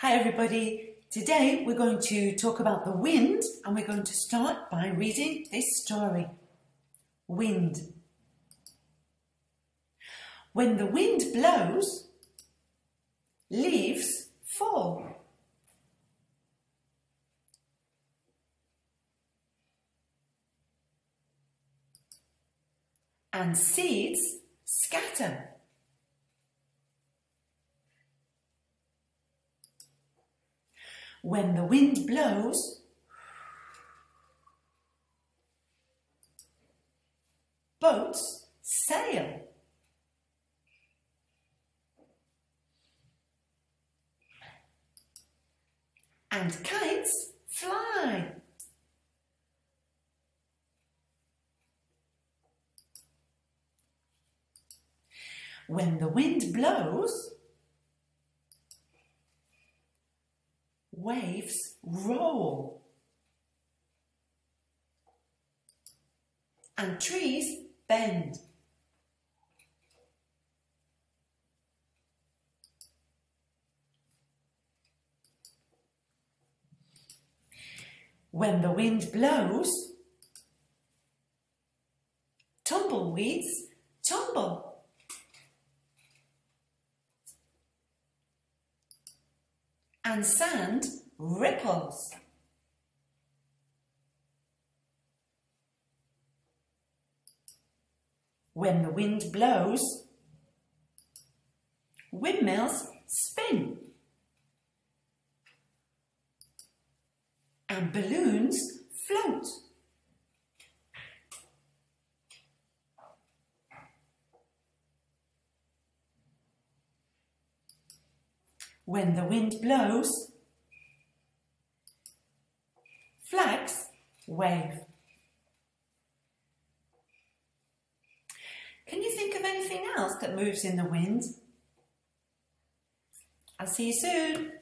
Hi everybody. Today we're going to talk about the wind and we're going to start by reading this story. Wind. When the wind blows, leaves fall. And seeds When the wind blows, boats sail. And kites fly. When the wind blows, waves roll. And trees bend. When the wind blows, tumbleweeds tumble. And sand ripples. When the wind blows, windmills spin and balloons float. When the wind blows, flags wave. Can you think of anything else that moves in the wind? I'll see you soon.